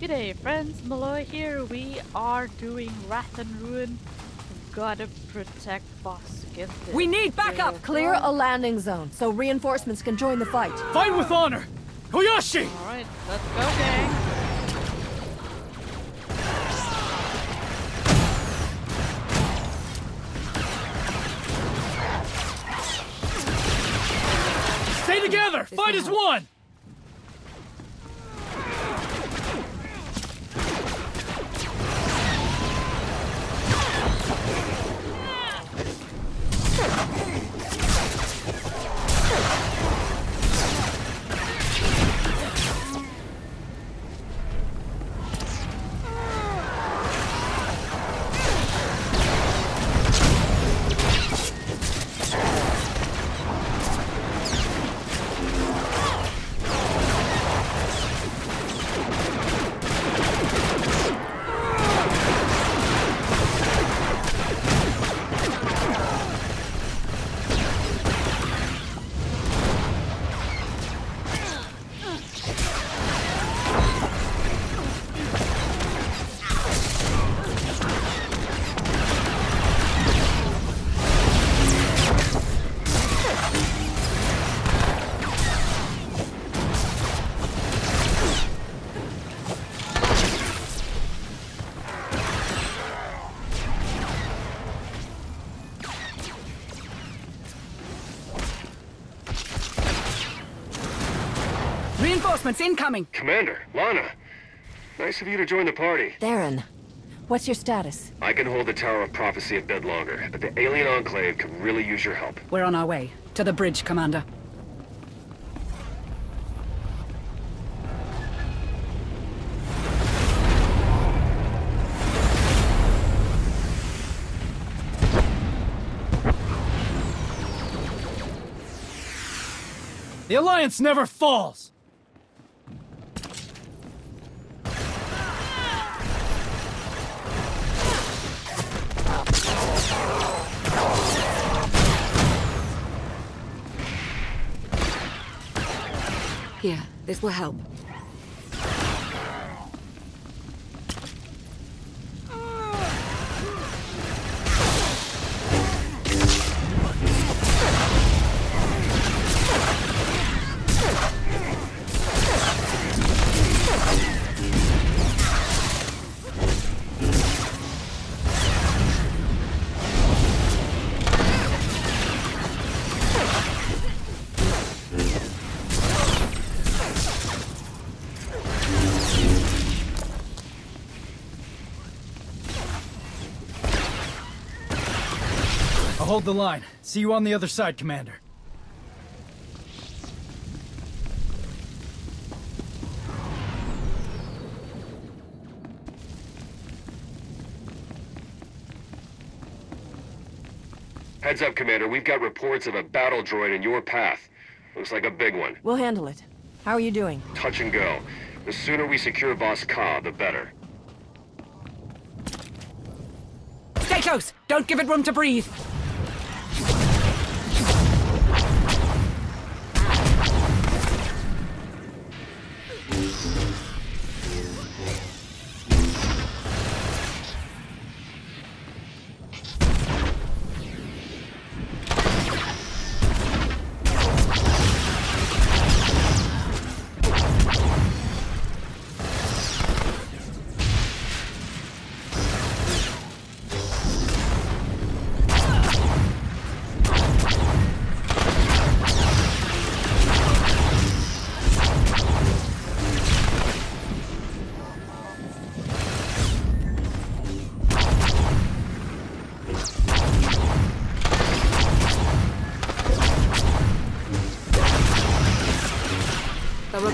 G'day friends, Miloa here. We are doing Wrath and Ruin. We've gotta protect Boss against this. We need backup! Clear a landing zone so reinforcements can join the fight. Fight with honor! Koyashi! Alright, let's go gang. Reinforcements incoming! Commander, Lana. Nice of you to join the party. Theron, what's your status? I can hold the Tower of Prophecy a bit longer, but the Alien Enclave could really use your help. We're on our way. To the bridge, Commander. The Alliance never falls! Here, this will help. Hold the line. See you on the other side, Commander. Heads up, Commander. We've got reports of a battle droid in your path. Looks like a big one. We'll handle it. How are you doing? Touch and go. The sooner we secure Voss Ka, the better. Stay close! Don't give it room to breathe!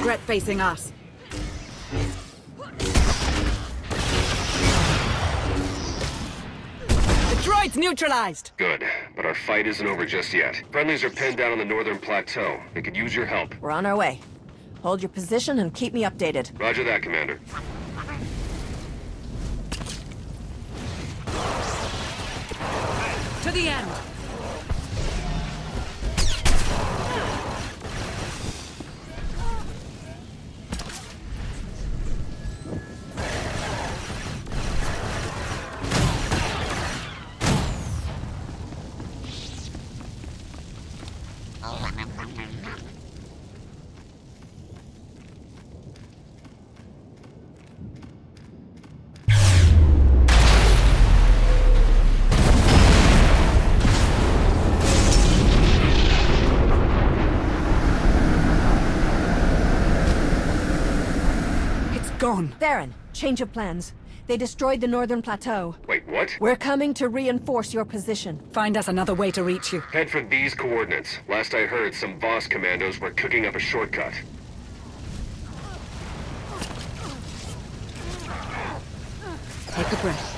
Regret facing us. The droid's neutralized! Good, but our fight isn't over just yet. Friendlies are pinned down on the northern plateau. They could use your help. We're on our way. Hold your position and keep me updated. Roger that, Commander. To the end! Theron, change of plans. They destroyed the northern plateau. Wait, what? We're coming to reinforce your position. Find us another way to reach you. Head for these coordinates. Last I heard, some Voss commandos were cooking up a shortcut. Take a breath.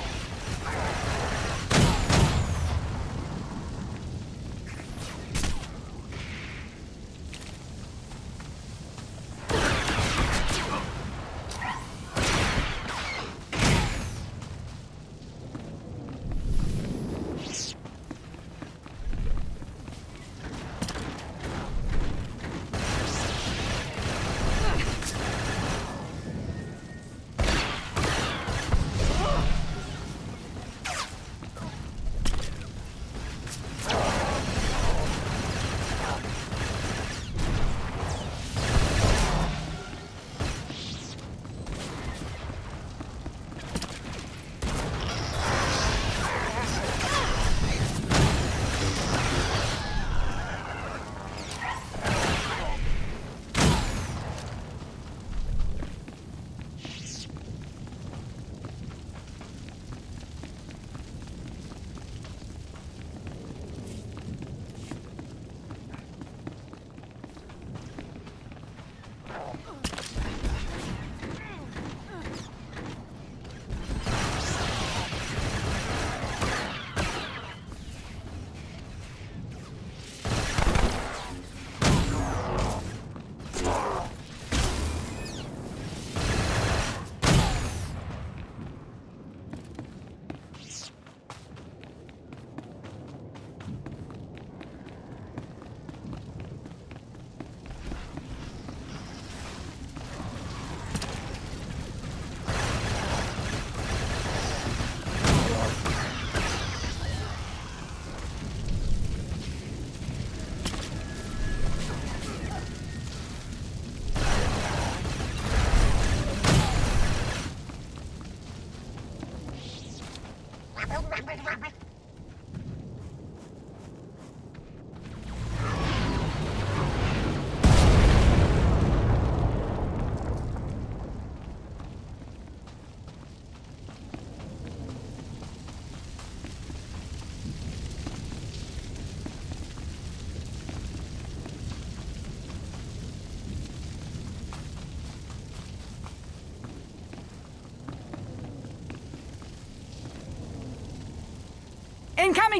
Wait, wait, wait.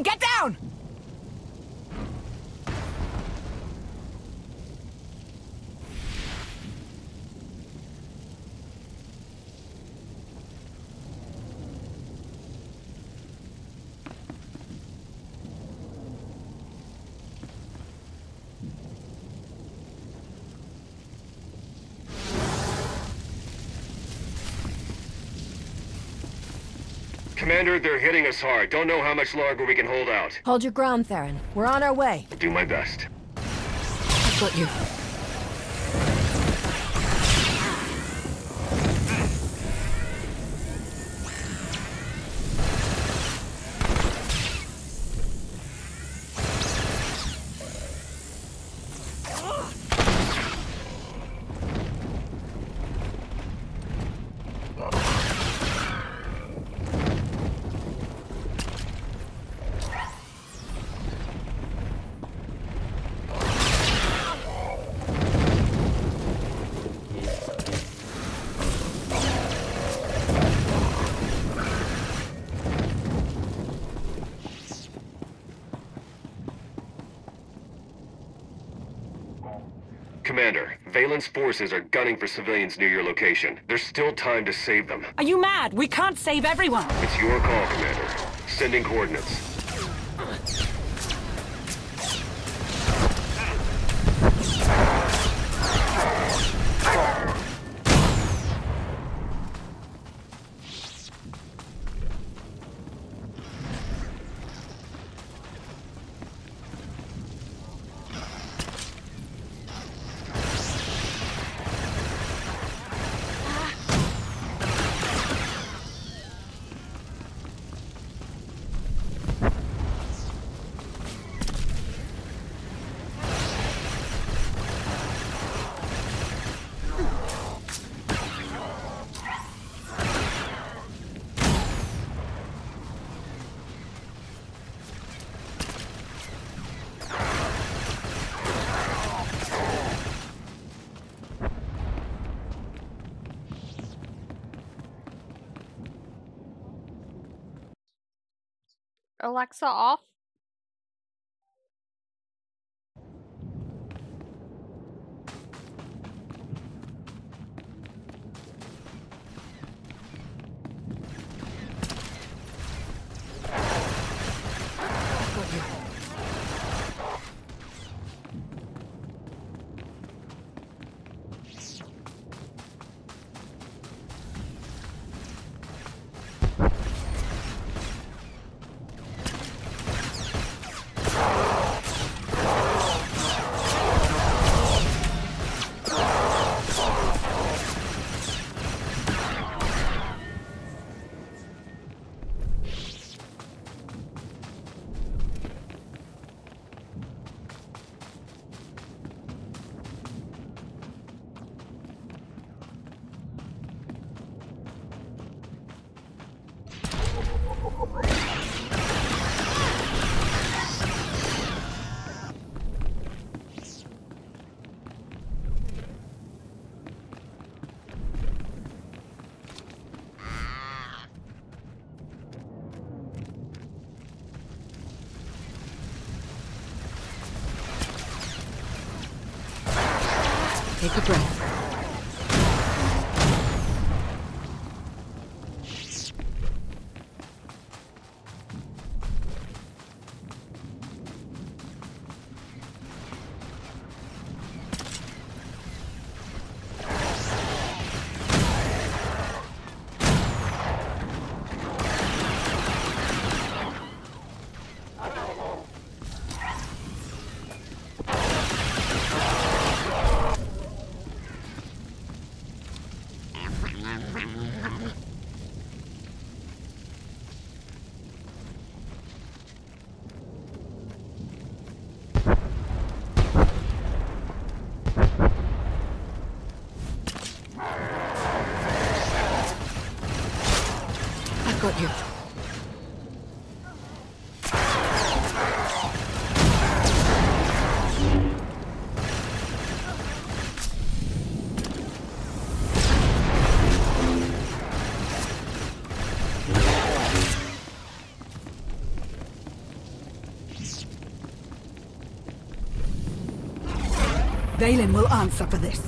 Get down! Commander, they're hitting us hard. Don't know how much longer we can hold out. Hold your ground, Theron. We're on our way. Do my best. I've got you. Vaylin's forces are gunning for civilians near your location. There's still time to save them. Are you mad? We can't save everyone. It's your call, Commander. Sending coordinates. Alexa off? Vaylin will answer for this.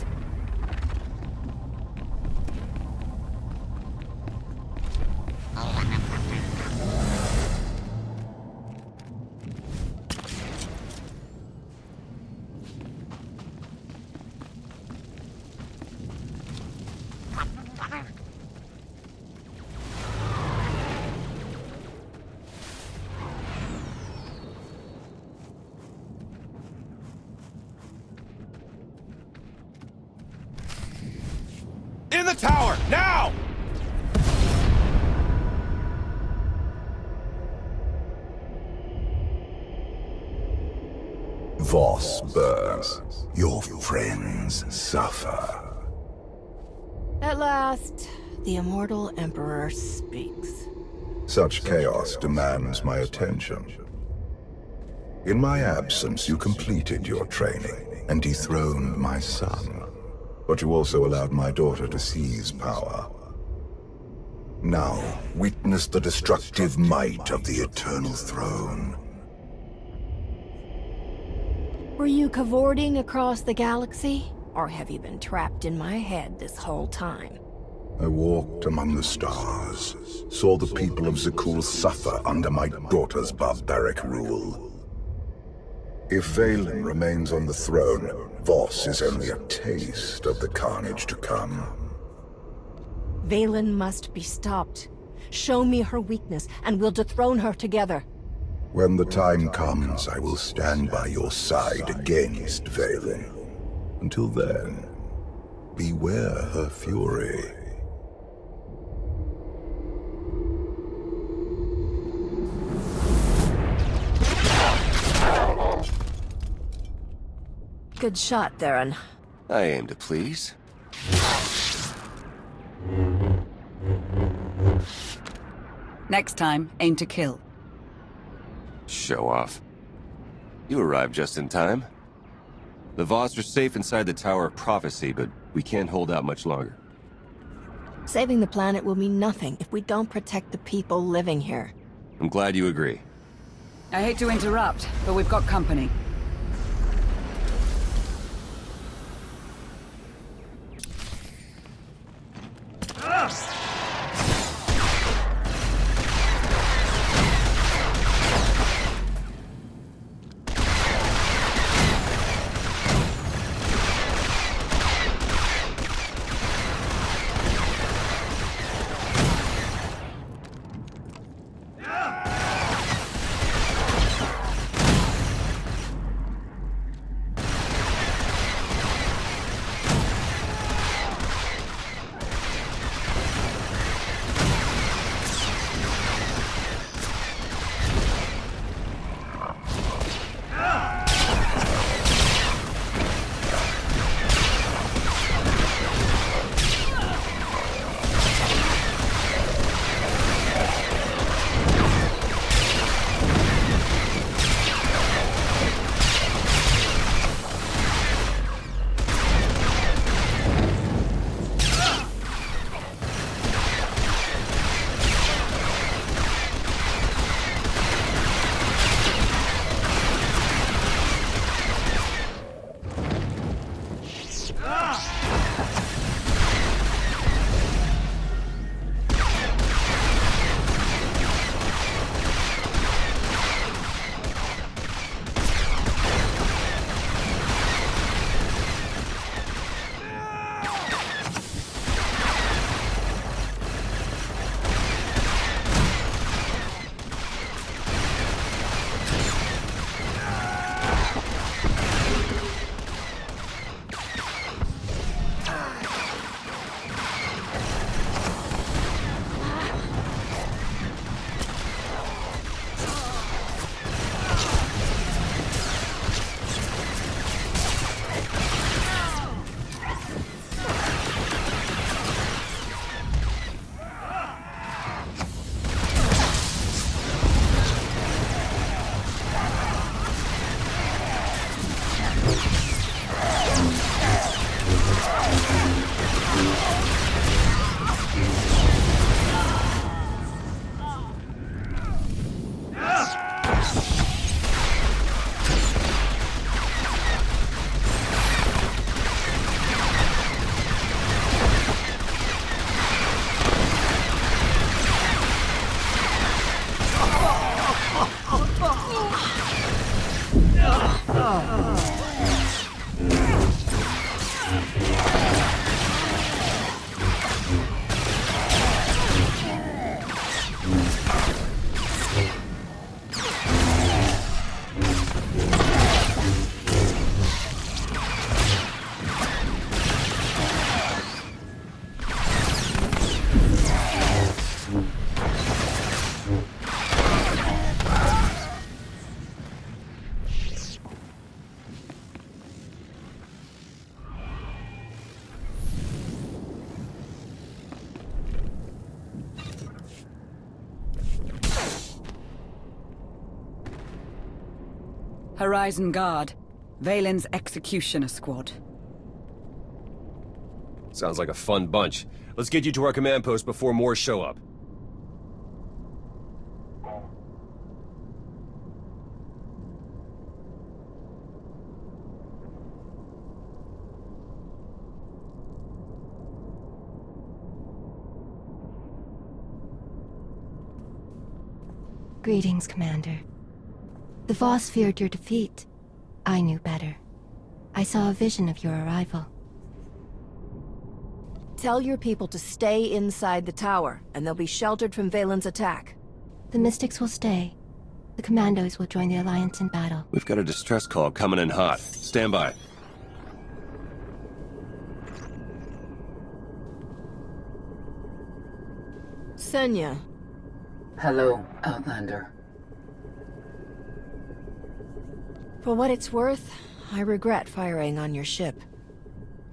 Suffer. At last, the immortal Emperor speaks. Such chaos demands my attention. In my absence, you completed your training and dethroned my son. But you also allowed my daughter to seize power. Now, witness the destructive might of the Eternal Throne. Were you cavorting across the galaxy? Or have you been trapped in my head this whole time? I walked among the stars, saw the people of Zakuul suffer under my daughter's barbaric rule. If Vaylin remains on the throne, Voss is only a taste of the carnage to come. Vaylin must be stopped. Show me her weakness, and we'll dethrone her together. When the time comes, I will stand by your side against Vaylin. Until then, beware her fury. Good shot, Theron. I aim to please. Next time, aim to kill. Show off. You arrived just in time. The Voss are safe inside the Tower of Prophecy, but we can't hold out much longer. Saving the planet will mean nothing if we don't protect the people living here. I'm glad you agree. I hate to interrupt, but we've got company. Ah! Horizon Guard. Vaylin's Executioner Squad. Sounds like a fun bunch. Let's get you to our command post before more show up. Greetings, Commander. The Voss feared your defeat. I knew better. I saw a vision of your arrival. Tell your people to stay inside the tower, and they'll be sheltered from Vaylin's attack. The Mystics will stay. The Commandos will join the Alliance in battle. We've got a distress call coming in hot. Stand by. Senya, Hello, Outlander. For what it's worth, I regret firing on your ship.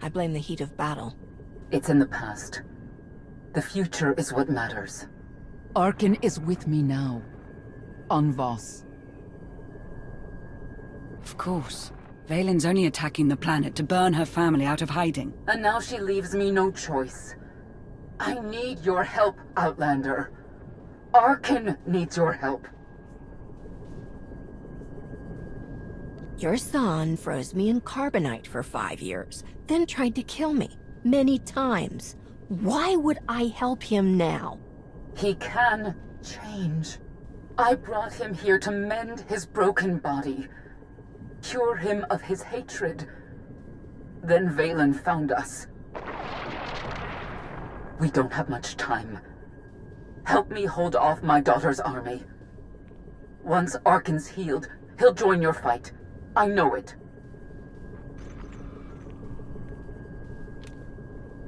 I blame the heat of battle. It's in the past. The future is what matters. Arcann is with me now. On Voss. Of course. Vaylin's only attacking the planet to burn her family out of hiding. And now she leaves me no choice. I need your help, Outlander. Arcann needs your help. Your son froze me in carbonite for five years, then tried to kill me many times. Why would I help him now? He can change. I brought him here to mend his broken body, cure him of his hatred. Then Vaylin found us. We don't have much time. Help me hold off my daughter's army. Once Arcann's healed, he'll join your fight. I know it.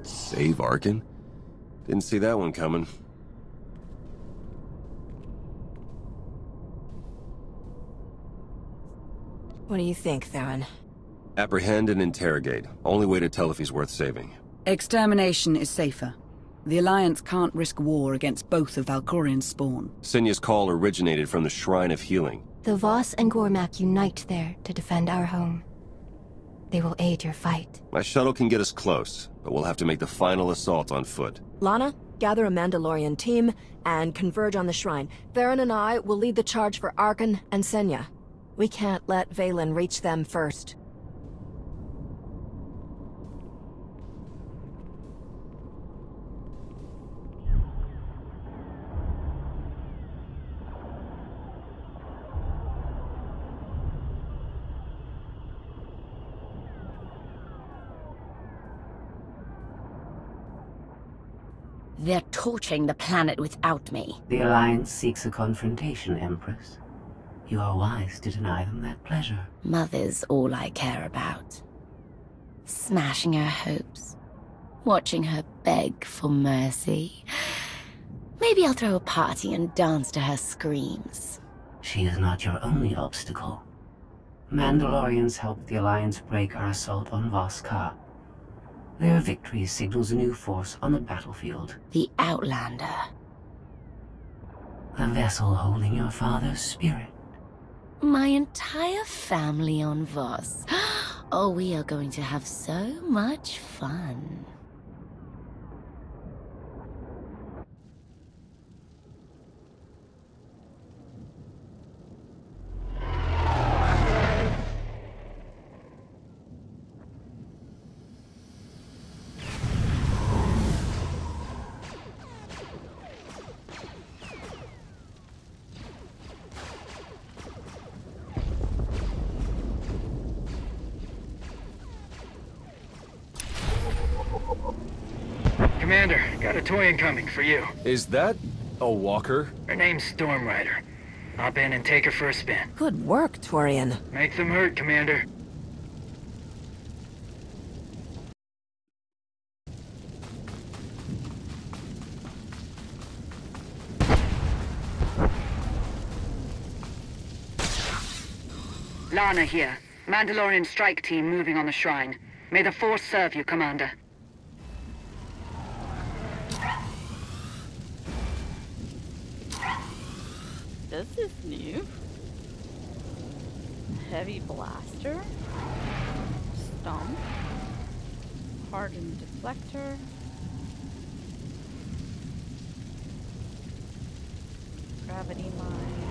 Save Arcann? Didn't see that one coming. What do you think, Theron? Apprehend and interrogate. Only way to tell if he's worth saving. Extermination is safer. The Alliance can't risk war against both of Valkorion's spawn. Senya's call originated from the Shrine of Healing. The Voss and Gormak unite there to defend our home. They will aid your fight. My shuttle can get us close, but we'll have to make the final assault on foot. Lana, gather a Mandalorian team and converge on the shrine. Theron and I will lead the charge for Arcann and Senya. We can't let Vaylin reach them first. They're torching the planet without me. The Alliance seeks a confrontation, Empress. You are wise to deny them that pleasure. Mother's all I care about. Smashing her hopes. Watching her beg for mercy. Maybe I'll throw a party and dance to her screams. She is not your only obstacle. Mandalorians helped the Alliance break our assault on Voss-Ka. Their victory signals a new force on the battlefield. The Outlander. A vessel holding your father's spirit. My entire family on Voss. Oh, we are going to have so much fun. Toy incoming for you. Is that a walker? Her name's Stormrider. Hop in and take her for a spin. Good work, Torian. Make them hurt, Commander. Lana here. Mandalorian strike team moving on the shrine. May the Force serve you, Commander. This is new. Heavy blaster. Stomp. Hardened deflector. Gravity mine.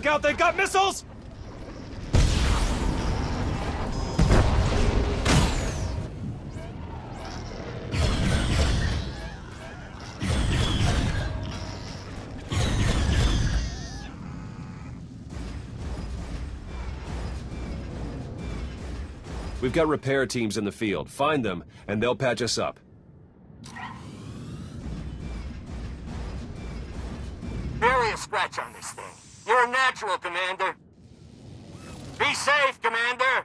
Look out, they've got missiles! We've got repair teams in the field. Find them, and they'll patch us up. Barely a scratch on this thing. You're a natural, Commander. Be safe, Commander!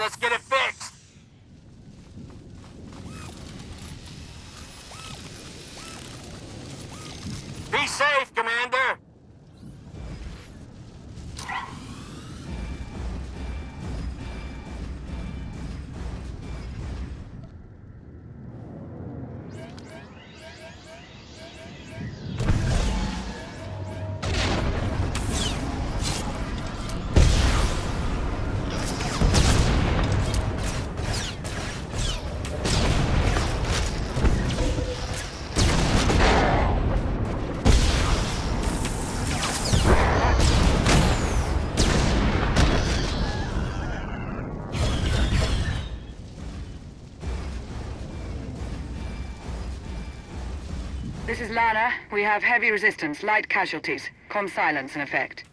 Let's get it Lana. We have heavy resistance, light casualties. Com silence in effect.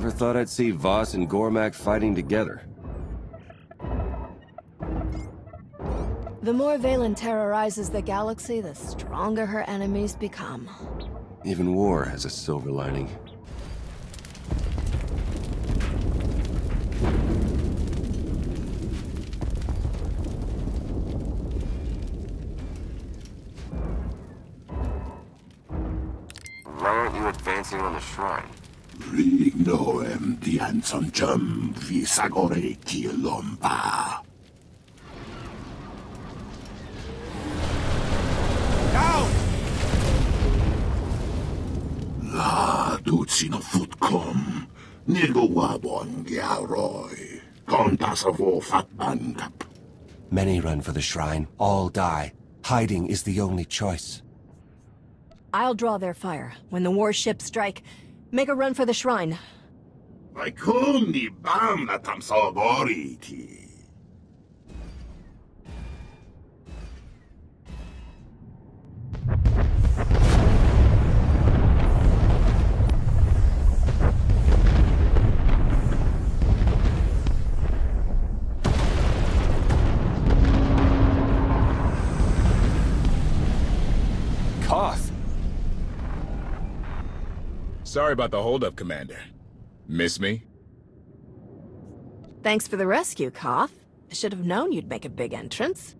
Never thought I'd see Voss and Gormak fighting together. The more Vaylin terrorizes the galaxy, the stronger her enemies become. Even war has a silver lining. Rignoem dianson chum visagore kilompa. Down! La ducino futcom. Nilguwabon giaroy. Kontasavo fatbankap. Many run for the shrine, all die. Hiding is the only choice. I'll draw their fire. When the warships strike, make a run for the shrine. Vaikuni bam na tamsogoriti. Koth! Sorry about the holdup, Commander. Miss me? Thanks for the rescue, Koth. I should have known you'd make a big entrance.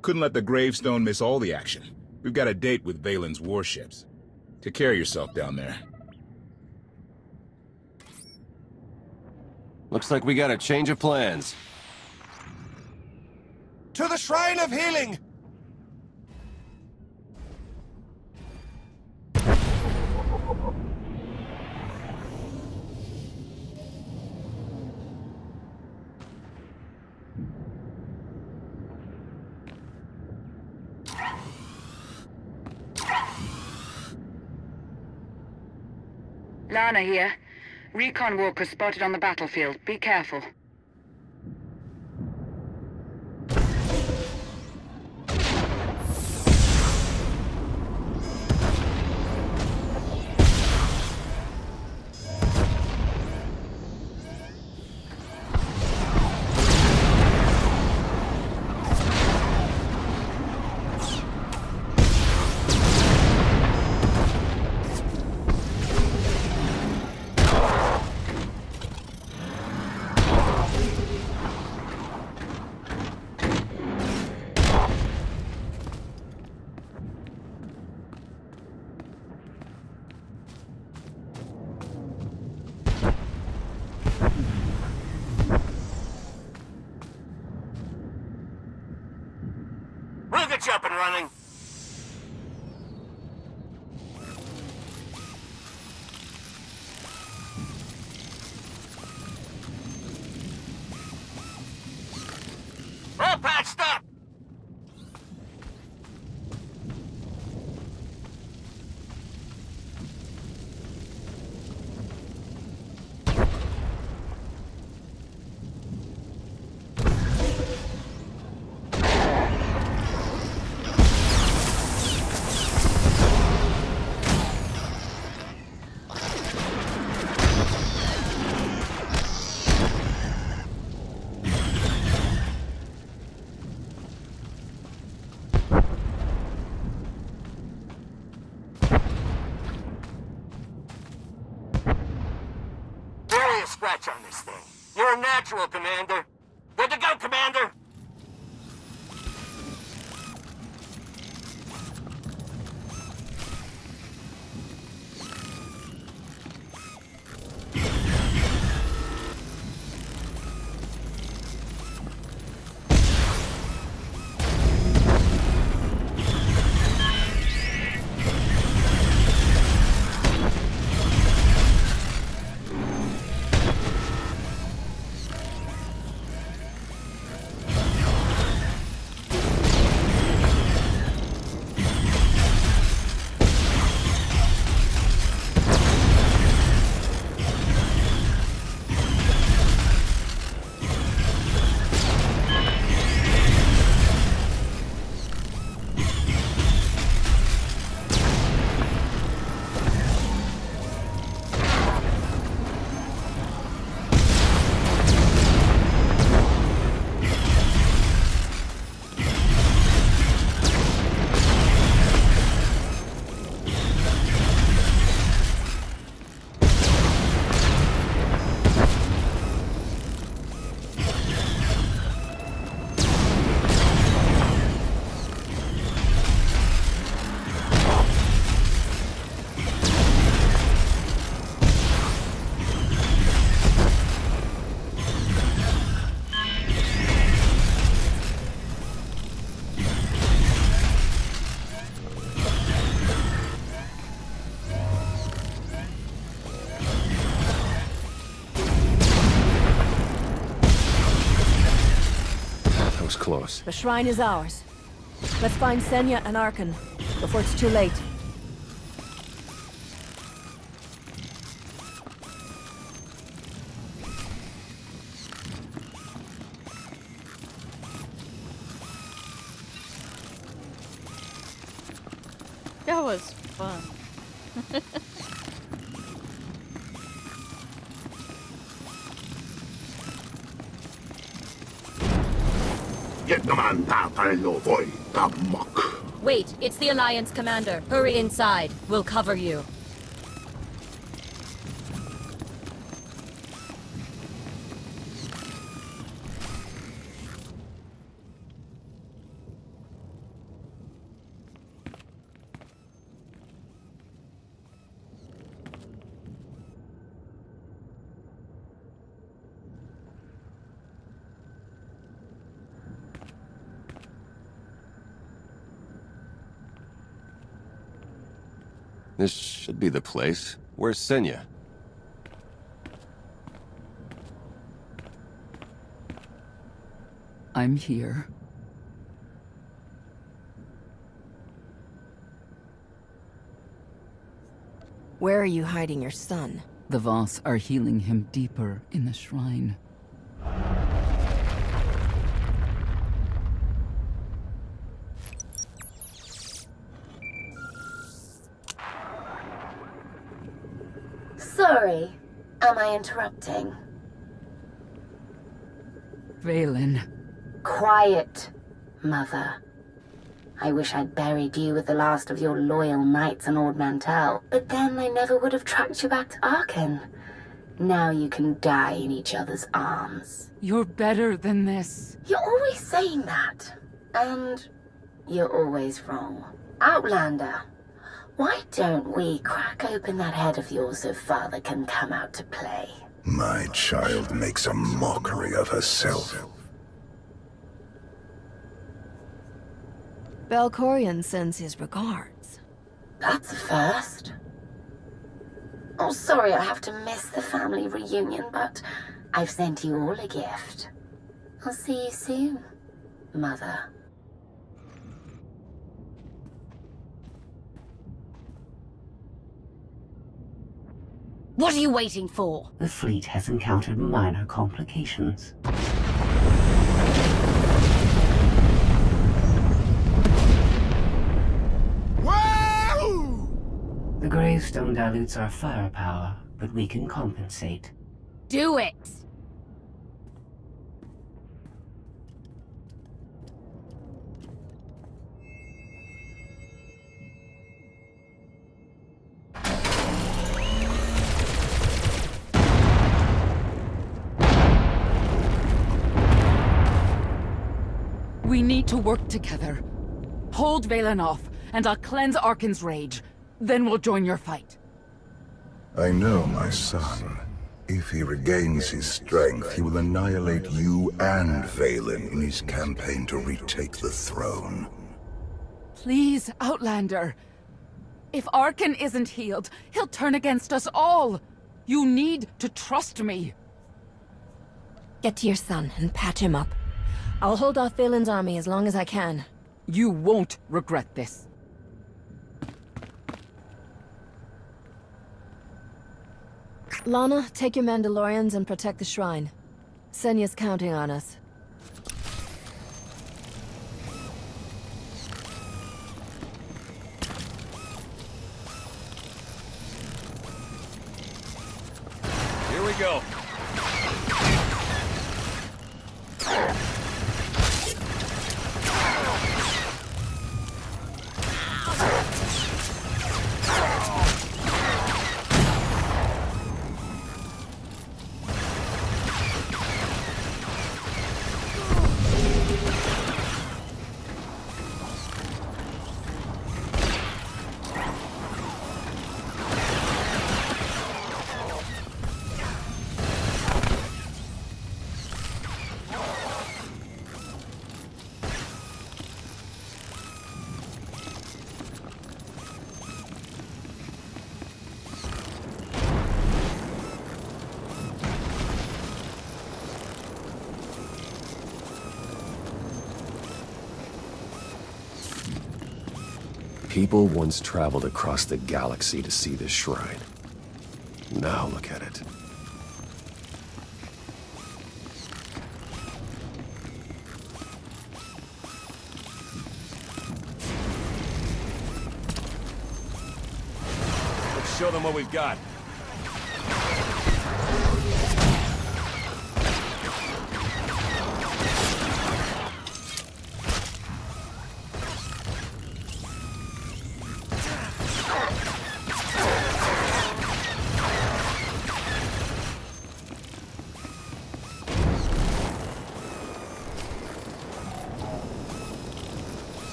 Couldn't let the gravestone miss all the action. We've got a date with Vaylin's warships. Take care of yourself down there. Looks like we got a change of plans. To the Shrine of Healing! Lana here. Recon walkers spotted on the battlefield. Be careful. Scratch on this thing. You're a natural, Commander. Good to go, Commander! The shrine is ours. Let's find Senya and Arcann before it's too late. That was fun. Tamak. Wait, it's the Alliance commander. Hurry inside. We'll cover you. This should be the place. Where's Senya? I'm here. Where are you hiding your son? The Voss are healing him deeper in the shrine. Sorry. Am I interrupting? Vaylin. Quiet, Mother. I wish I'd buried you with the last of your loyal knights on Ord Mantell, but then I never would have tracked you back to Arcann. Now you can die in each other's arms. You're better than this. You're always saying that. And you're always wrong. Outlander, why don't we crack open that head of yours so Father can come out to play? My child makes a mockery of herself. Valkorion sends his regards. That's a first. Oh, sorry I have to miss the family reunion, but I've sent you all a gift. I'll see you soon, Mother. What are you waiting for? The fleet has encountered minor complications. The gravestone dilutes our firepower, but we can compensate. Do it! We work together. Hold Vaylin off, and I'll cleanse Arcann's rage. Then we'll join your fight. I know my son. If he regains his strength, he will annihilate you and Vaylin in his campaign to retake the throne. Please, Outlander. If Arcann isn't healed, he'll turn against us all. You need to trust me. Get to your son and patch him up. I'll hold off Vaylin's army as long as I can. You won't regret this. Lana, take your Mandalorians and protect the shrine. Senya's counting on us. Here we go. People once traveled across the galaxy to see this shrine. Now look at it. Let's show them what we've got.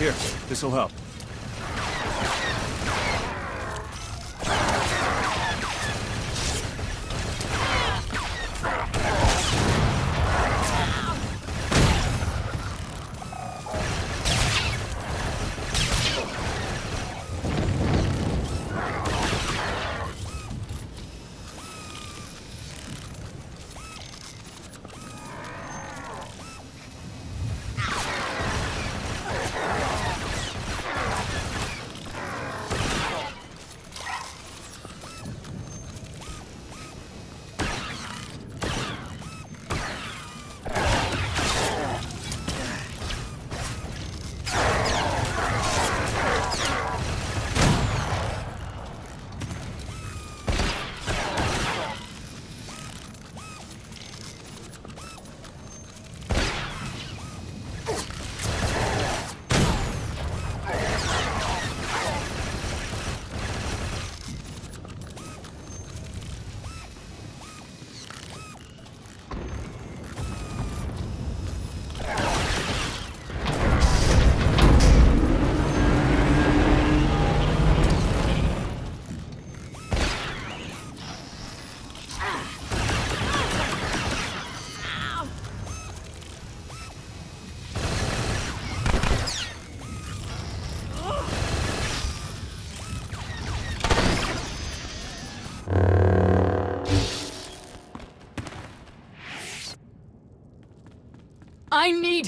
Here, this'll help.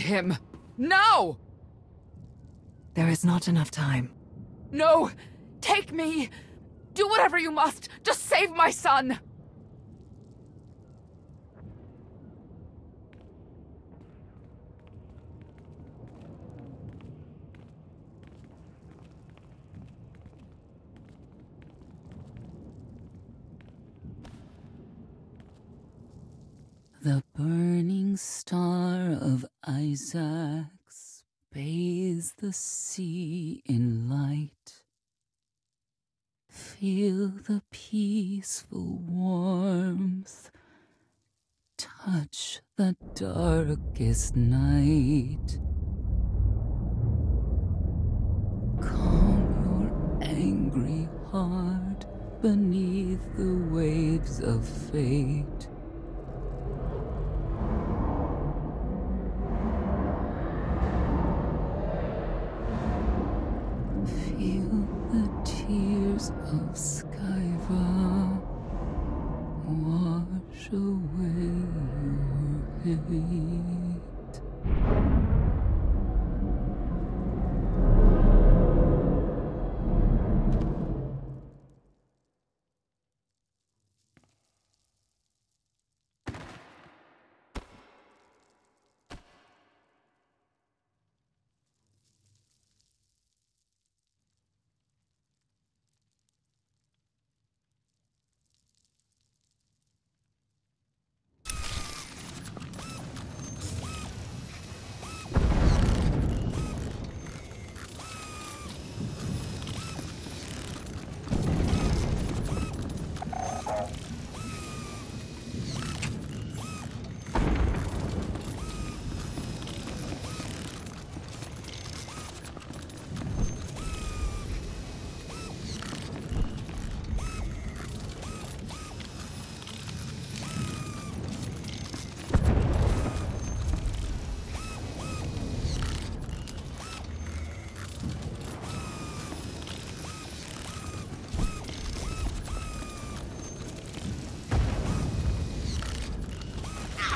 Him! Now! There is not enough time. No! Take me! Do whatever you must! Just save my son! The star of Isaacs bathes the sea in light. Feel the peaceful warmth touch the darkest night. Calm your angry heart beneath the waves of fate. Of Skyva wash away your hate.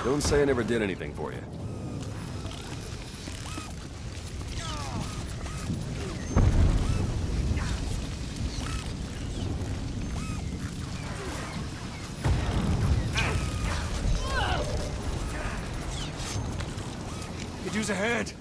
Don't say I never did anything for you. Could use a hand.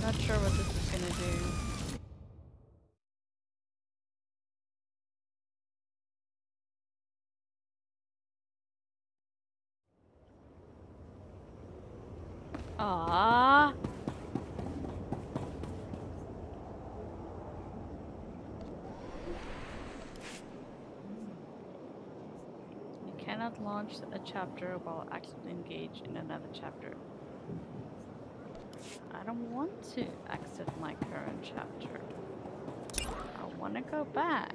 I'm not sure what this is gonna do. Ah. Cannot launch a chapter while actively engaged in another chapter. I don't want to exit my current chapter. I want to go back.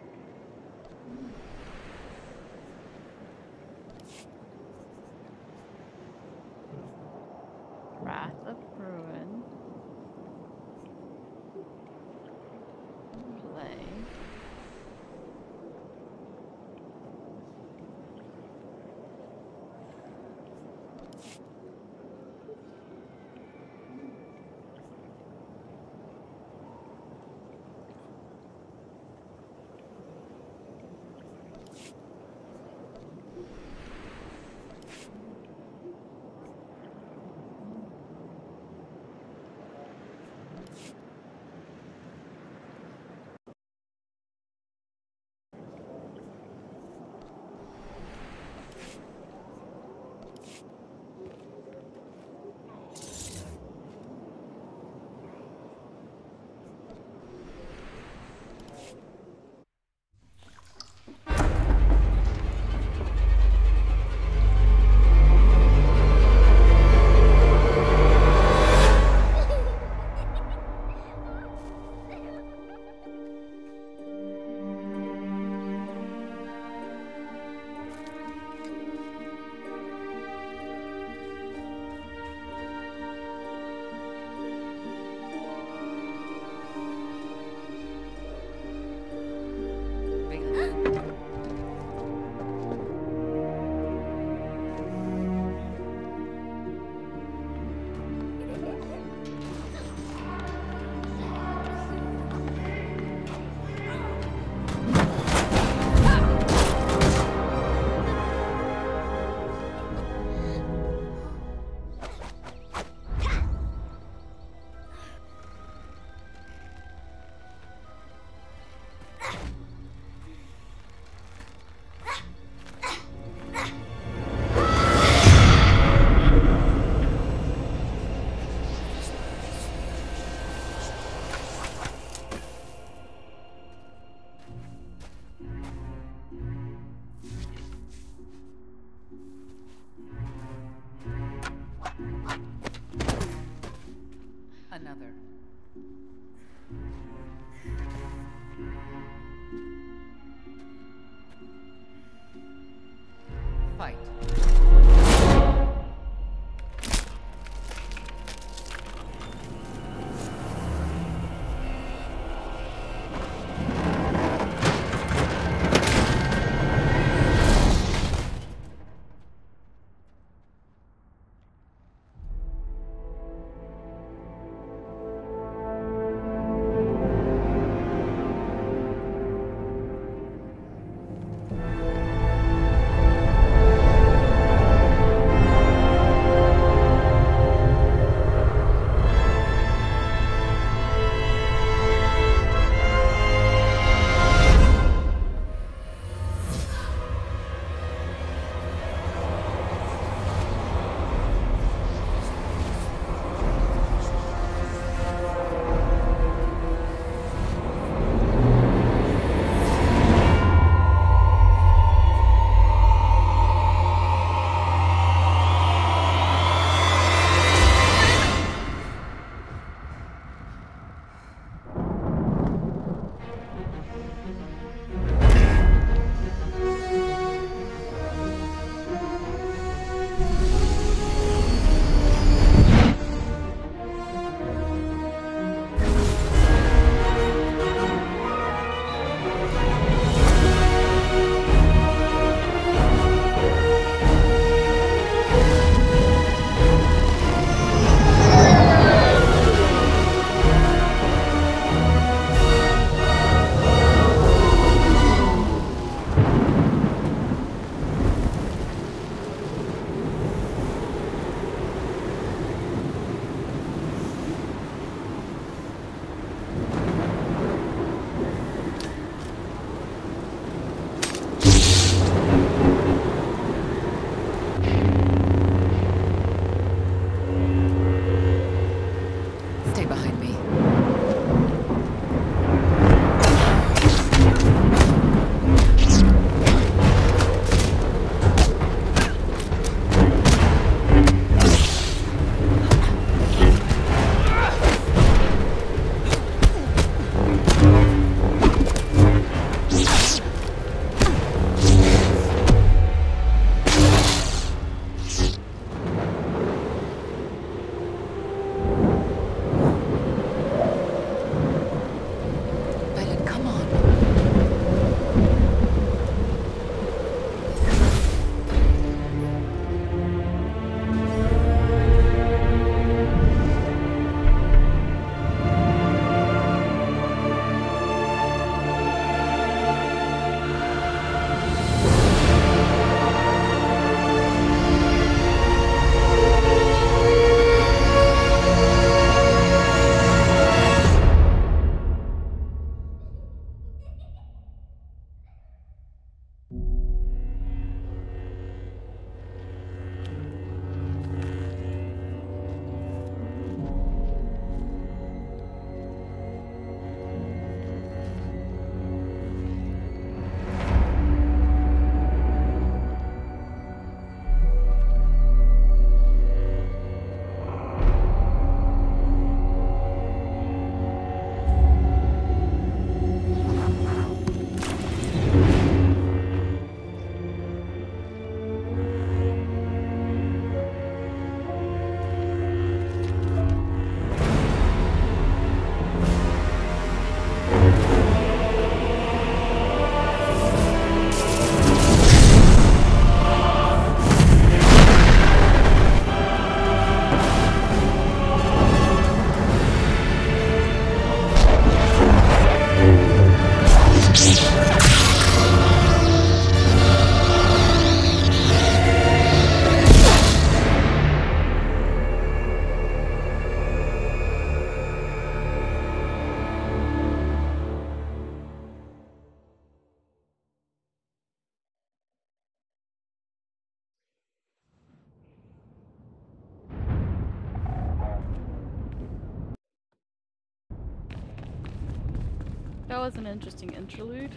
Was an interesting interlude.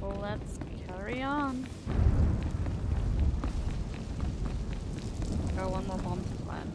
Well, let's carry on. Got one more bomb to plan.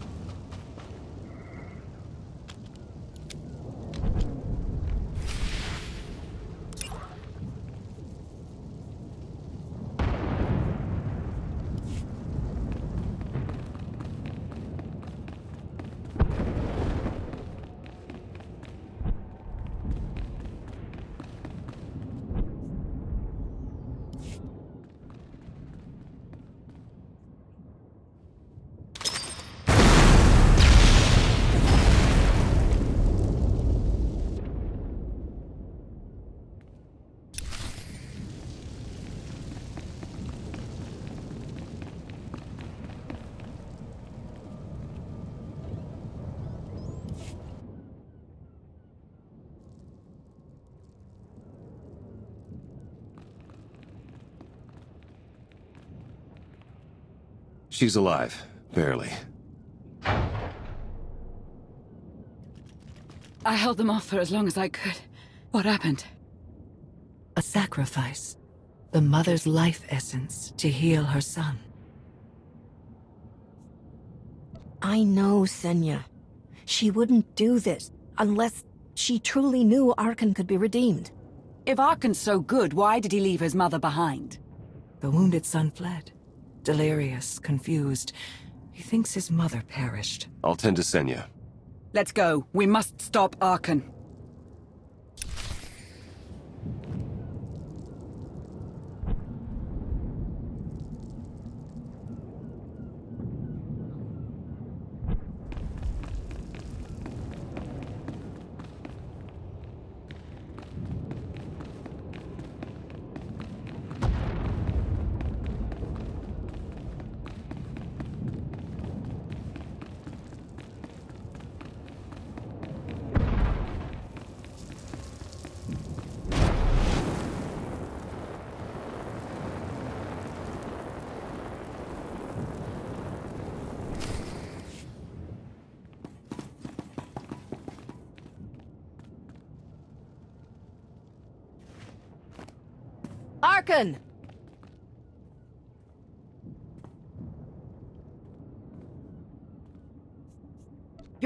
She's alive. Barely. I held them off for as long as I could. What happened? A sacrifice. The mother's life essence to heal her son. I know, Senya. She wouldn't do this unless she truly knew Arcann could be redeemed. If Arcann's so good, why did he leave his mother behind? The wounded son fled. Delirious, confused. He thinks his mother perished. I'll tend to Senya. Let's go. We must stop Arcann.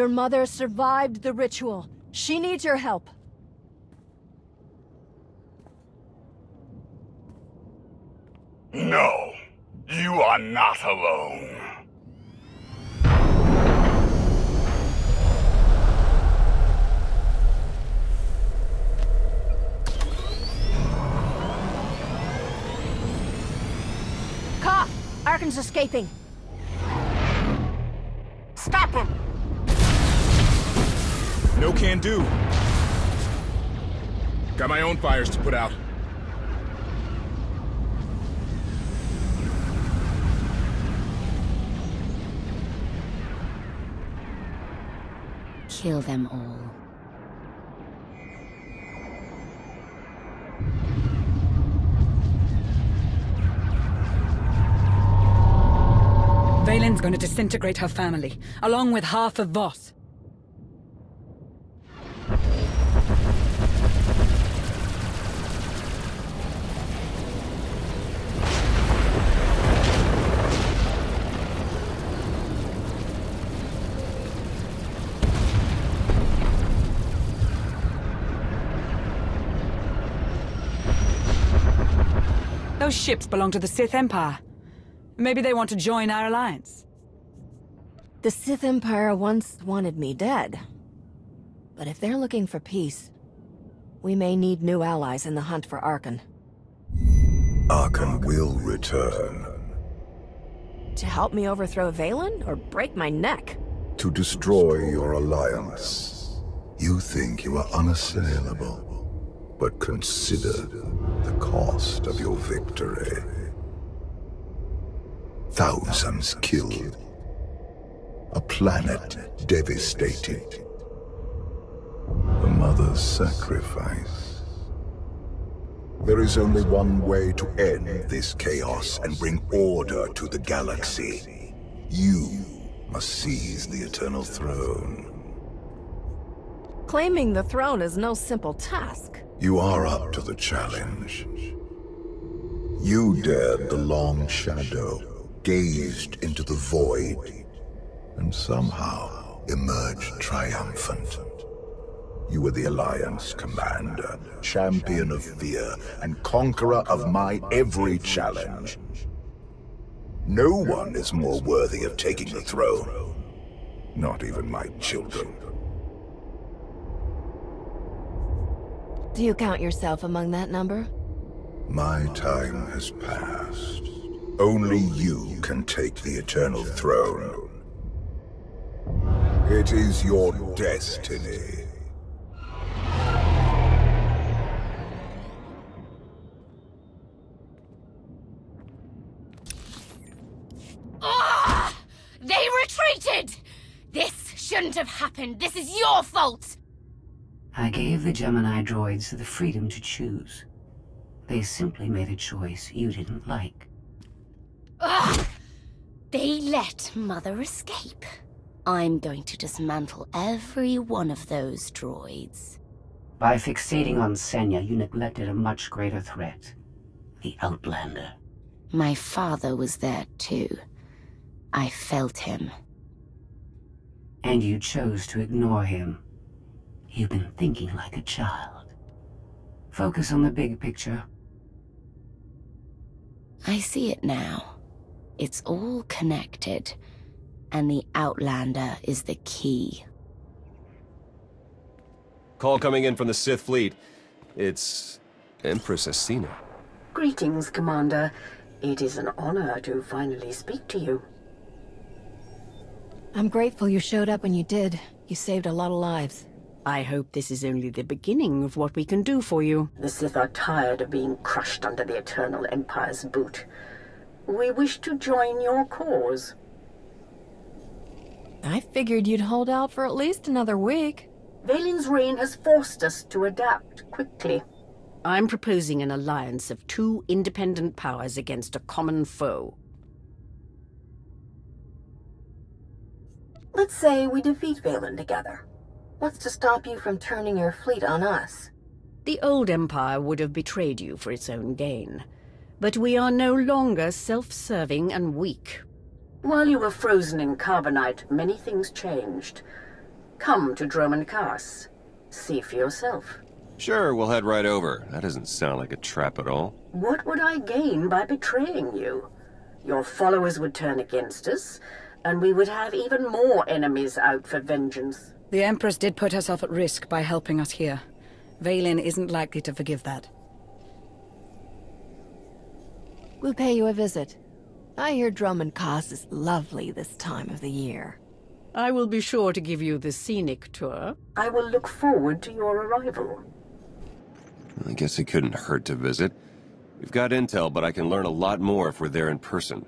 Your mother survived the ritual. She needs your help. No, you are not alone. Ka! Arcann's escaping. Stop him! No can do. Got my own fires to put out. Kill them all. Vaylin's gonna disintegrate her family, along with half of Voss. Those ships belong to the Sith Empire. Maybe they want to join our alliance. The Sith Empire once wanted me dead. But if they're looking for peace, we may need new allies in the hunt for Arcann. Arcann will return. To help me overthrow Vaylin or break my neck? To destroy your alliance. You think you are unassailable. But consider the cost of your victory. Thousands killed. A planet devastated. A mother's sacrifice. There is only one way to end this chaos and bring order to the galaxy. You must seize the Eternal Throne. Claiming the throne is no simple task. You are up to the challenge. You dared the long shadow, gazed into the void, and somehow emerged triumphant. You were the Alliance commander, champion of fear, and conqueror of my every challenge. No one is more worthy of taking the throne. Not even my children. Do you count yourself among that number? My time has passed. Only you can take the Eternal Throne. It is your destiny. Ah! They retreated! This shouldn't have happened. This is your fault! I gave the Gemini droids the freedom to choose. They simply made a choice you didn't like. Ugh! They let Mother escape. I'm going to dismantle every one of those droids. By fixating on Senya, you neglected a much greater threat. The Outlander. My father was there too. I felt him. And you chose to ignore him. You've been thinking like a child. Focus on the big picture. I see it now. It's all connected. And the Outlander is the key. Call coming in from the Sith fleet. It's Empress Acina. Greetings, Commander. It is an honor to finally speak to you. I'm grateful you showed up when you did. You saved a lot of lives. I hope this is only the beginning of what we can do for you. The Sith are tired of being crushed under the Eternal Empire's boot. We wish to join your cause. I figured you'd hold out for at least another week. Vaylin's reign has forced us to adapt quickly. I'm proposing an alliance of two independent powers against a common foe. Let's say we defeat Vaylin together. What's to stop you from turning your fleet on us? The old Empire would have betrayed you for its own gain. But we are no longer self-serving and weak. While you were frozen in carbonite, many things changed. Come to Dromund Kaas. See for yourself. Sure, we'll head right over. That doesn't sound like a trap at all. What would I gain by betraying you? Your followers would turn against us, and we would have even more enemies out for vengeance. The Empress did put herself at risk by helping us here. Vaylin isn't likely to forgive that. We'll pay you a visit. I hear Dromund Kaas is lovely this time of the year. I will be sure to give you the scenic tour. I will look forward to your arrival. I guess it couldn't hurt to visit. We've got intel, but I can learn a lot more if we're there in person.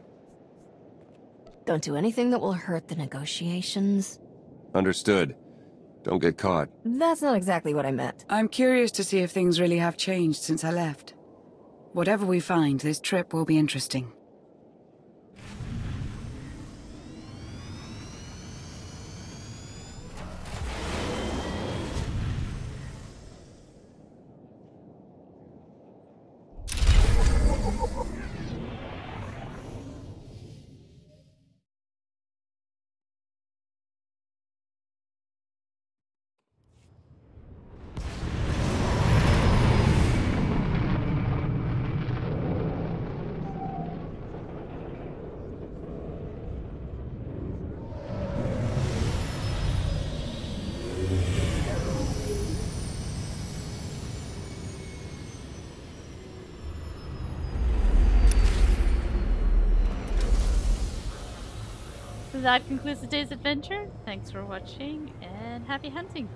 Don't do anything that will hurt the negotiations. Understood. Don't get caught. That's not exactly what I meant. I'm curious to see if things really have changed since I left. Whatever we find, this trip will be interesting. That concludes today's adventure. Thanks for watching and happy hunting.